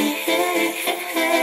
hey, hey, hey.